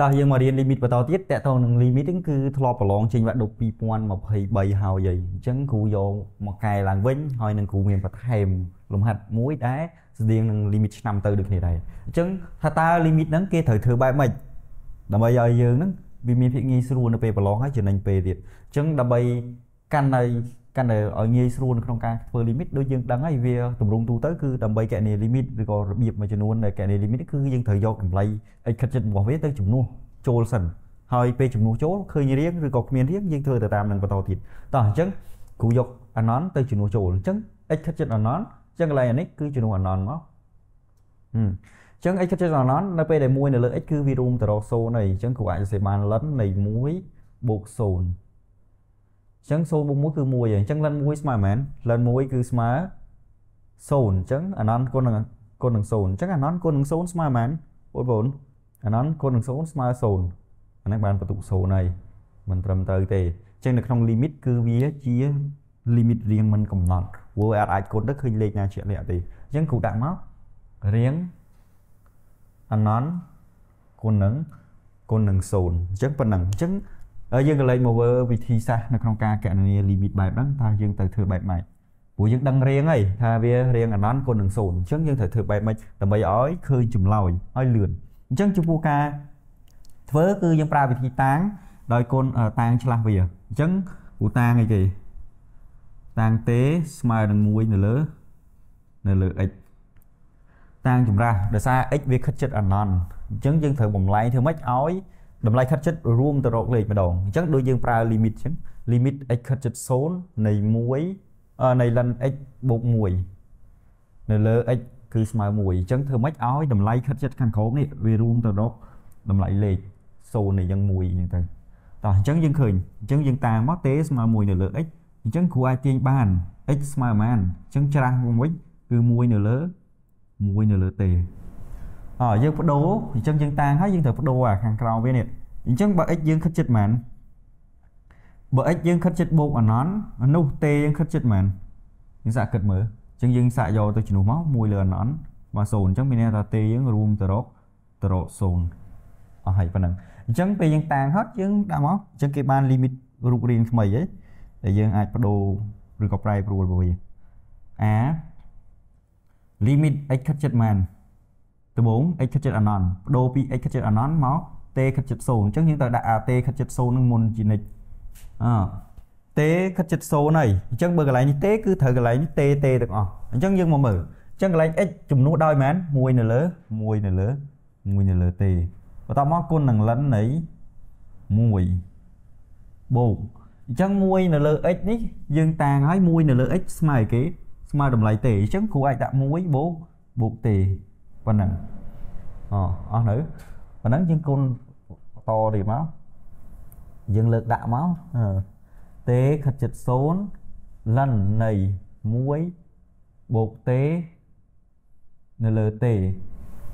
តោះយើងមករៀន limit បន្តទៀតតកតងនឹង limit ហ្នឹងគឺធ្លាប់ប្រឡងចេញវគ្គ2023ហើយអញ្ចឹងគ្រូយកមកកែឡើងវិញហើយនឹងគ្រូមានបន្ថែមលំហាត់មួយដែរស្តៀងនឹង limit ឆ្នាំទៅដូចគ្នាដែរអញ្ចឹងថាតើ limit ហ្នឹងគេត្រូវធ្វើបែបម៉េចដើម្បីឲ្យយើងហ្នឹងវាមានភាពងាយស្រួលនៅពេលប្រឡងហើយចំណេញពេលទៀតអញ្ចឹងដើម្បីកាន់ឲ្យ កាន់តែឲ្យងាយស្រួលនៅក្នុងការធ្វើ limit ដូចយើងដឹងហើយវាតម្រង់ទូទៅគឺដើម្បីកណនី limit ឬក៏របៀបមួយចំនួននៃកណនី limit គឺយើងត្រូវយកតម្លៃ x ខិតចិត្តរបស់វាទៅចំនួនចូលសិនហើយពេលចំនួនចូលឃើញរៀងឬក៏គ្មានរៀងយើងធ្វើទៅតាមនឹងបន្តទៀតតោះអញ្ចឹងគ្រូយក anon ទៅចំនួនចូលអញ្ចឹង x ខិតចិត្ត anon អញ្ចឹងកន្លែងនេះគឺចំនួន anon មកអឺអញ្ចឹង x ខិតចិត្ត anon នៅពេលដែល1នៅលើ x គឺវារួមទៅរក0ហើយអញ្ចឹងគ្រូអាចសរសេរបានលិននៃ1បូក0 អញ្ចឹង0បូក1គឺ1ហើយអញ្ចឹងលិន1ស្មើមែនលិន1គឺស្មើ0អញ្ចឹង anon គុណនឹងគុណនឹង0អញ្ចឹង anon គុណនឹង0ស្មើមែនបងប្អូន anon គុណនឹង0ស្មើ0អានេះបានបន្ទុក0ហើយមិនត្រឹមត្រូវទេអញ្ចឹងនៅក្នុង limit គឺវាជា limit រៀងមិនកំណត់ព្រោះអាចគុណទៅឃើញលេខណាជាក់លាក់ទេអញ្ចឹងគ្រូដាក់មករៀង anon គុណនឹងគុណនឹង0អញ្ចឹងប៉ុណ្ណឹងអញ្ចឹង យើងក៏លេខមកមើលវិធីសាស្ត្រនៅក្នុងការកណនា limit បែបហ្នឹងថាយើងទៅធ្វើបែបម៉េចព្រោះយើងដឹងរៀងហើយថាវារៀងអណន្តគុណនឹង0អញ្ចឹងយើងត្រូវធ្វើបែបម៉េចដើម្បីឲ្យឃើញចម្លើយឲ្យលឿនអញ្ចឹងចំពោះការធ្វើគឺយើងប្រើវិធីតាំងដោយគុណតាំងឆ្លាស់វាអញ្ចឹងគូតាំងអីគេតាំងទេស្មើនឹង1នៅលើនៅលើ x តាំងចម្រាស់ដោយសារ x វាខិតចិត្តអណន្តអញ្ចឹងយើងត្រូវបំលែងធ្វើម៉េចឲ្យ តម្លៃខិតជិតរួមទៅរកលេខម្ដងអញ្ចឹងដូចយើងប្រើ limit អញ្ចឹង limit x ខិតជិត0នៃ1នៃ len x បូក1នៅលើ x គឺស្មើ1អញ្ចឹងធ្វើម៉េចឲ្យតម្លៃខិតជិតខាងក្រោមនេះវារួមទៅរកតម្លៃលេខ0នេះយ៉ាង1អញ្ចឹងទៅតោះអញ្ចឹងយើងឃើញអញ្ចឹងយើងតាមមកទេស្មើ1នៅលើ x អញ្ចឹងគ្រូអាចទាញបាន x ស្មើប៉ុន្មានអញ្ចឹងច្រាស់វិញគឺ1នៅលើ1នៅលើទេ អើយើងបដូរអញ្ចឹងយើងតាំងហើយយើងត្រូវបដូរអាខាងក្រោមវានេះអញ្ចឹងបើ x យើងខិតចិត្តមែនបើ x យើងខិតចិត្តបូកអណន្តនោះទេយើងខិតចិត្តមែនយើងសាកគិតមើលអញ្ចឹងយើងសាកយកទៅជំនួសមក1លើអណន្តមក0អញ្ចឹងមានន័យថាទេយើងរួមទៅរកទៅរក0អស់ហើយប៉ុណ្ណឹងអញ្ចឹងពេលយើងតាំងហត់យើងដាក់មកអញ្ចឹងគេបាន limit រូបរាងថ្មីហីដែលយើងអាចបដូរឬក៏ប្រែប្រួលវាអា limit x ខិតចិត្តមែន ដំបូង x ខិតចិត្ត anon បដូរពី x ខិតចិត្ត anon មក t ខិតចិត្ត0អញ្ចឹងយើងត្រូវដាក់ t ខិតចិត្ត0នឹងមុនជានិច្ចអ t ខិតចិត្ត0ហើយអញ្ចឹងបើកន្លែងនេះ t គឺត្រូវកន្លែងនេះ t t ទាំងអស់អញ្ចឹងយើងមកមើលអញ្ចឹងកន្លែង x ចំនួនដោយមែន1នៅលើ1នៅលើ1នៅលើ t បន្តមកគុណនឹងលិននៃ1បូកអញ្ចឹង1នៅលើ x នេះយើងតាងឲ្យ1នៅលើ x ស្មើគេស្មើតម្លៃ t អញ្ចឹងគ្រូអាចដាក់1បូកបូក t ប៉ុណ្ណឹងអអស់នៅប៉ុណ្ណឹងយើងគុណតទៀតមកយើងលើកដាក់មកទេខិតចិត្ត0លិននៃ1បូកទេនៅលើទេ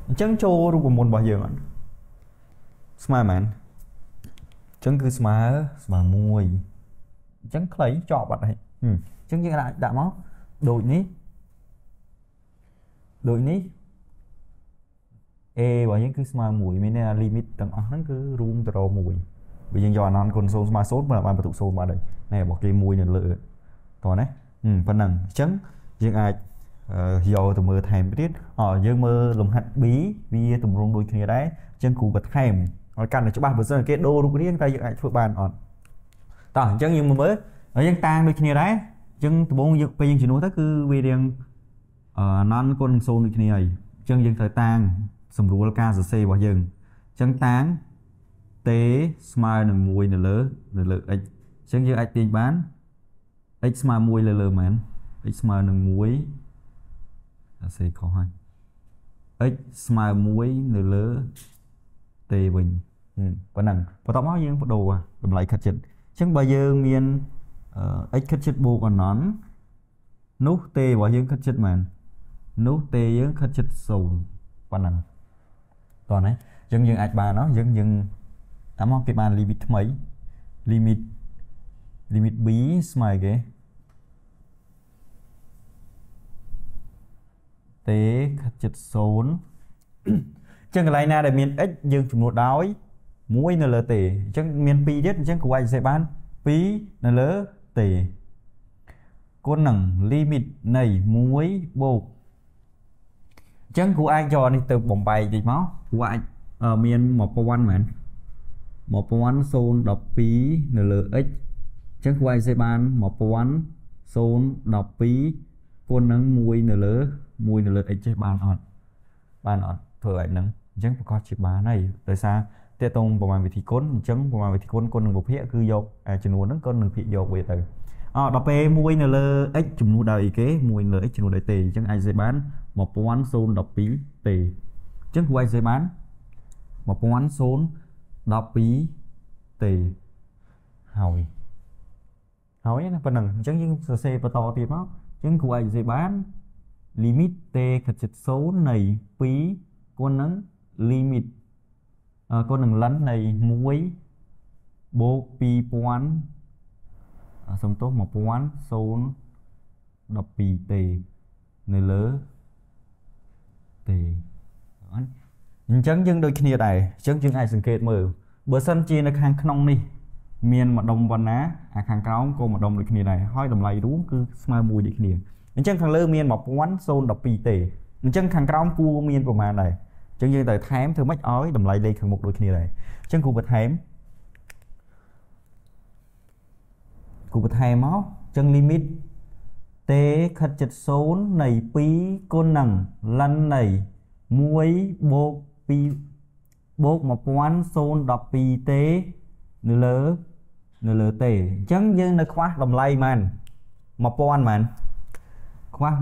អញ្ចឹងចូលរូបមន្តរបស់យើងអត់ស្មើមែនអញ្ចឹងគឺស្មើស្មើ1អញ្ចឹងខ្លីជាប់អត់ហើយអញ្ចឹងយើងដាក់ដាក់មកដូចនេះដូចនេះ A របស់យើងគឺស្មើ1មានន័យថា limit ទាំងអស់ហ្នឹងគឺរួមទៅរក1បើយើងយក anon គុណ0ស្មើ0បានបន្ទុក0បានហើយណែរបស់គេ1នៅលើតោះណាប៉ុណ្ណឹងអញ្ចឹងយើងអាចយកទៅមើលថែមទៀតអយើងមើលលំហាត់ B វាតម្រង់ដូចគ្នាដែរអញ្ចឹងគ្រូបន្ថែមឲ្យកាន់តែច្បាស់បើសិនគេដូររូបរាងតែយើងអាចធ្វើបានអត់តោះអញ្ចឹងយើងមើលហើយយើងតាំងដូចគ្នាដែរអញ្ចឹងដំបូងយើងពេលយើងជំនួសទៅគឺវារៀងអណនគុណ0ដូចគ្នាហើយអញ្ចឹងយើងត្រូវតាំង សម្រួលការសរសេររបស់យើងអញ្ចឹងតាំង t ស្មើនឹង1នៅលើនៅលើ x អញ្ចឹងយើងអាចទាញបាន x ស្មើ1លើលើមែន x ស្មើនឹង1អាសេខុសហើយ x ស្មើ1នៅលើ t វិញប៉ុណ្ណឹងបន្ទាប់មកយើងបដូរតម្លៃខិតចិត្តអញ្ចឹងបើយើងមាន x ខិតចិត្តបូកអណន្តនោះ t របស់យើងខិតចិត្តមែននោះ t យើងខិតចិត្ត0ប៉ុណ្ណឹង តោះណាអញ្ចឹងយើងអាចបានអស់យើងយើងតាមមកគេបាន limit ថ្មី limit limit b ស្មើគេទេខិតចិត្ត0អញ្ចឹងកន្លែងណាដែលមាន x យើងចំនួនដោយ1នៅលើទេអញ្ចឹងមាន2ទៀតអញ្ចឹងគ្រូអាចសេបាន2នៅលើទេគុណនឹង limit នៃ1បូកអញ្ចឹងគ្រូអាចយកនេះទៅបំបែកតិចមកគ្រូអាចមាន1000មែន1012នៅលើ x អញ្ចឹងគ្រូអាចសេបាន1012គុណនឹង1នៅលើ1នៅលើ x ចេះបានអត់បានអត់ធ្វើឲ្យហ្នឹងអញ្ចឹងប្រកាសជាបានហើយដោយសារតេតងប្រមាណវិធីគុណអញ្ចឹងប្រមាណវិធីគុណគុណនឹងវិភាគគឺយកចំនួនហ្នឹងគុណនឹងភាគយកវាទៅអដល់ពេល1នៅលើ x ចំនួនដោយអីគេ1លើ x ចំនួនដោយទេអញ្ចឹងអាចសេបាន 1012ទេអញ្ចឹងគួរអាចសេបាន1012ទេហើយហើយណាប៉ុណ្ណឹងអញ្ចឹងយើងសរសេរបន្តទៀតមកអញ្ចឹងគួរអាចសេបាន limit t ខិតជិត0នៃ2គុណនឹង limit គុណនឹង ln នៃ1បូក2000សំទោស1012ទេនៅលើ ទេអញ្ចឹងយើងដូចគ្នាដែរអញ្ចឹងយើងអាចសង្កេតមើលបើសិនជានៅខាងក្នុងនេះមានម្ដុំប៉ុណ្ណាអាខាងក្រោមក៏ម្ដុំដូចគ្នាដែរហើយតម្លៃរួមគឺស្មើមួយដូចគ្នាអញ្ចឹងខាងលើមាន1012ទេអញ្ចឹងខាងក្រោមគួរមានប្រមាណដែរអញ្ចឹងយើងត្រូវថែមធ្វើម៉េចឲ្យតម្លៃលេខខាងមុខដូចគ្នាដែរអញ្ចឹងគូបន្ថែមគូបន្ថែមមកអញ្ចឹង limit t ខិតជិត0នៃ2គុណនឹង ln នៃ1បូក2បូក1012ទេនៅលើនៅលើទេអញ្ចឹងយើងនៅខ្វះតម្លៃមែន1000មែនខ្វះ1012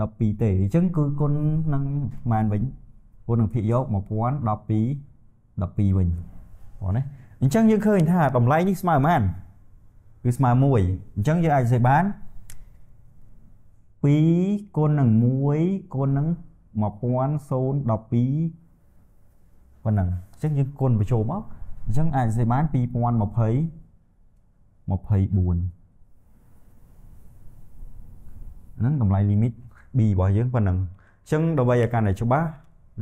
12ទេអញ្ចឹងគឺគុណនឹងម៉ានវិញគុណនឹងភាគយក1012 12វិញបងណាអញ្ចឹងយើងឃើញថាតម្លៃនេះស្មើម៉ាន គឺស្មើ1អញ្ចឹងយើងអាចសេបាន2គុណនឹង1គុណនឹង1012ប៉ុណ្ណឹងអញ្ចឹងយើងគុណបញ្ចូលមកអញ្ចឹងអាចសេបាន2020 24ហ្នឹងតម្លៃ limit b របស់យើងប៉ុណ្ណឹងអញ្ចឹងដើម្បីឲ្យកាន់តែច្បាស់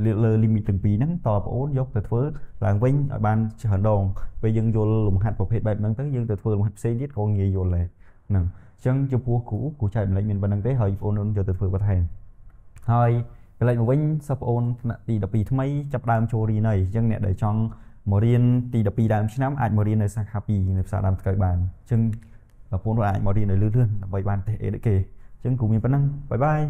លើ limit ទាំងពីរហ្នឹងតើបងអូនយកទៅធ្វើឡើងវិញឲ្យបានច្រើនដងពេលយើងយល់លំហាត់ប្រភេទបែបហ្នឹងទៅយើងទៅធ្វើលំហាត់ផ្សេងទៀតក៏ងាយយល់ដែរហ្នឹងអញ្ចឹងចំពោះគ្រូគ្រូចែកម្លេចមានប៉ុណ្្នឹងទេហើយបងអូនយកទៅធ្វើបន្ថែមហើយកន្លែងមកវិញសិស្សបងអូនថ្នាក់ទី12ថ្មីចាប់ដើមចូលរៀនហើយអញ្ចឹងអ្នកដែលចង់មករៀនទី12ដើមឆ្នាំអាចមករៀននៅសាខា2នៅផ្សារដើមស្កៅបានអញ្ចឹងបងប្អូនអាចមករៀននៅលឿនលឿនដើម្បីបានទេអេដូចគេអញ្ចឹងគ្រូមានប៉ុណ្ណឹងបាយបាយ